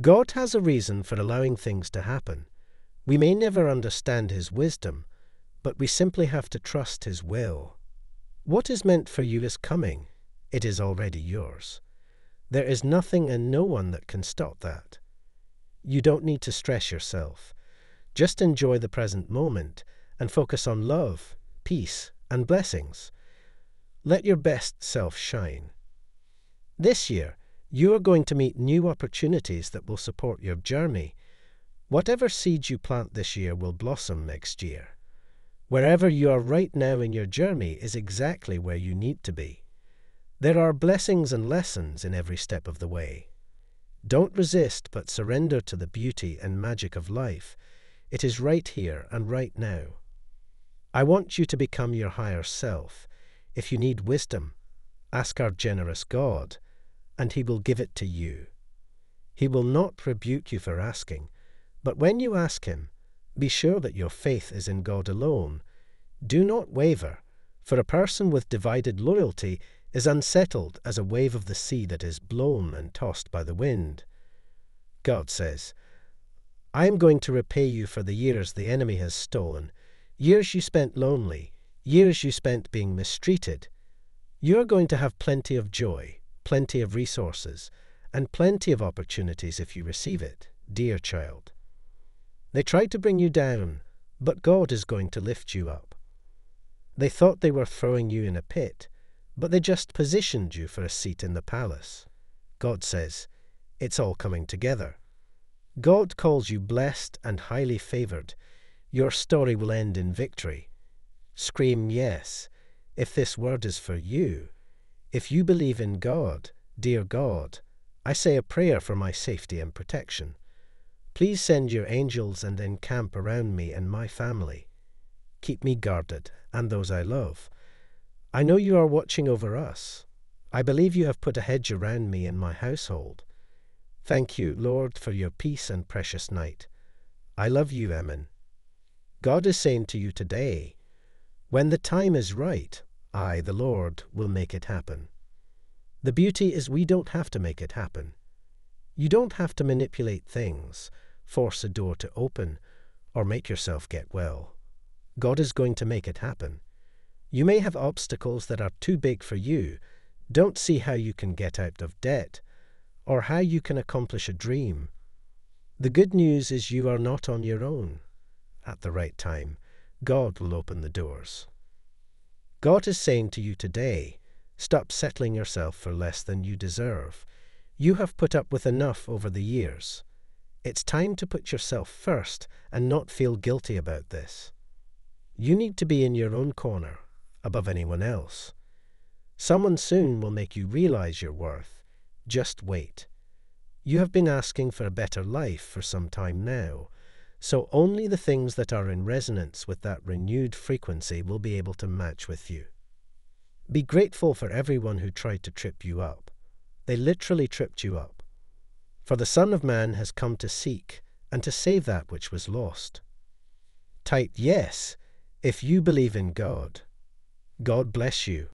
God has a reason for allowing things to happen. We may never understand His wisdom, but we simply have to trust His will. What is meant for you is coming. It is already yours. There is nothing and no one that can stop that. You don't need to stress yourself. Just enjoy the present moment and focus on love, peace, and blessings. Let your best self shine. This year, you are going to meet new opportunities that will support your journey. Whatever seeds you plant this year will blossom next year. Wherever you are right now in your journey is exactly where you need to be. There are blessings and lessons in every step of the way. Don't resist, but surrender to the beauty and magic of life. It is right here and right now. I want you to become your higher self. If you need wisdom, ask our generous God, and He will give it to you. He will not rebuke you for asking, but when you ask Him, be sure that your faith is in God alone. Do not waver, for a person with divided loyalty is unsettled as a wave of the sea that is blown and tossed by the wind. God says, I am going to repay you for the years the enemy has stolen, years you spent lonely, years you spent being mistreated. You are going to have plenty of joy, plenty of resources, and plenty of opportunities if you receive it, dear child. They tried to bring you down, but God is going to lift you up. They thought they were throwing you in a pit, but they just positioned you for a seat in the palace. God says, It's all coming together. God calls you blessed and highly favored. Your story will end in victory. Scream yes if this word is for you. If you believe in God, dear God, I say a prayer for my safety and protection. Please send your angels and encamp around me and my family. Keep me guarded and those I love. I know you are watching over us. I believe you have put a hedge around me and my household. Thank you, Lord, for your peace and precious night. I love you, Amen. God is saying to you today, when the time is right, I, the Lord, will make it happen. The beauty is we don't have to make it happen. You don't have to manipulate things, force a door to open, or make yourself get well. God is going to make it happen. You may have obstacles that are too big for you. Don't see how you can get out of debt, or how you can accomplish a dream. The good news is you are not on your own. At the right time, God will open the doors. God is saying to you today, stop settling yourself for less than you deserve. You have put up with enough over the years. It's time to put yourself first and not feel guilty about this. You need to be in your own corner, above anyone else. Someone soon will make you realize your worth. Just wait. You have been asking for a better life for some time now, so only the things that are in resonance with that renewed frequency will be able to match with you. Be grateful for everyone who tried to trip you up. They literally tripped you up. For the Son of Man has come to seek and to save that which was lost. Type yes if you believe in God. God bless you.